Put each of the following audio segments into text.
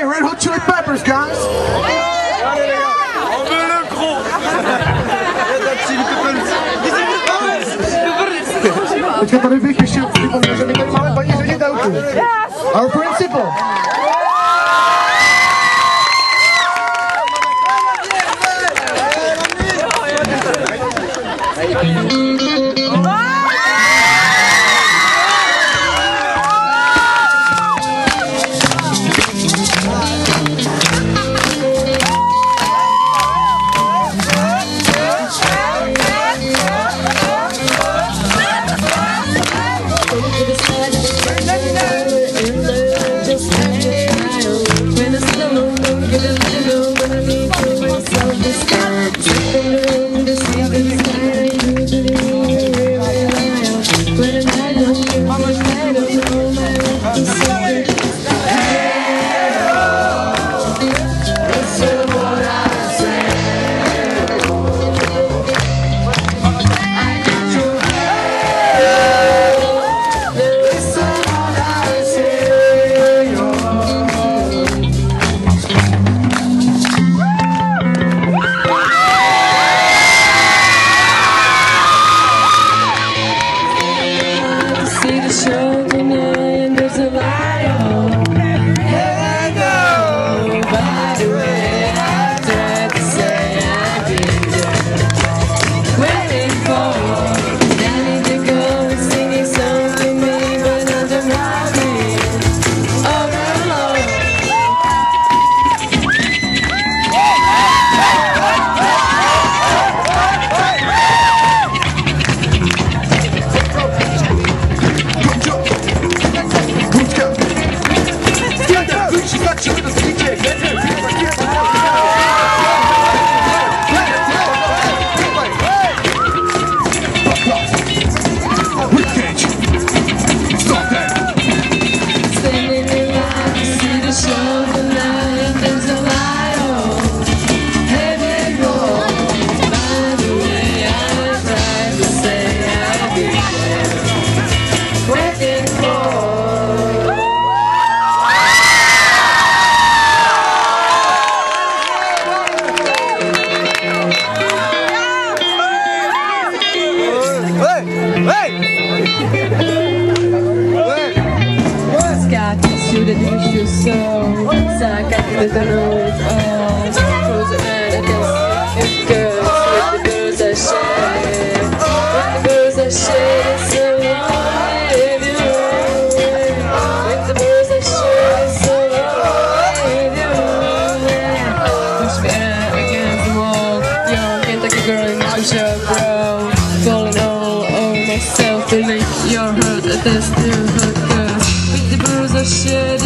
Hey, Red Hot Chili Peppers, guys! Allez, les gars! On veut le gros! Red Hot Chili Peppers! Het gaat maar even geschikt. Ik wil je niet opvallen, maar je zit niet out. Our principal! Testy, hot hooker With the bruises.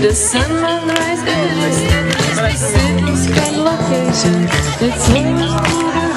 The sun will rise early. This is location. It's always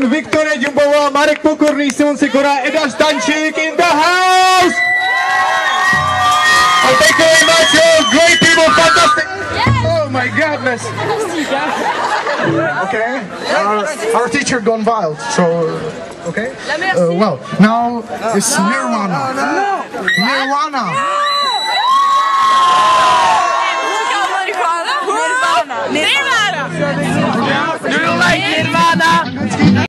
in Viktorie Ďumbalová, Marek Pokorný, Simon Sikora, Eda Stančík in the house! Oh, thank you very much, uh, great people, fantastic! Oh my goodness! okay, uh, our, teacher gone wild, so, uh, okay? Uh, well, now it's Nirvana! Nirvana! Nirvana! Nirvana! Do you like Nirvana?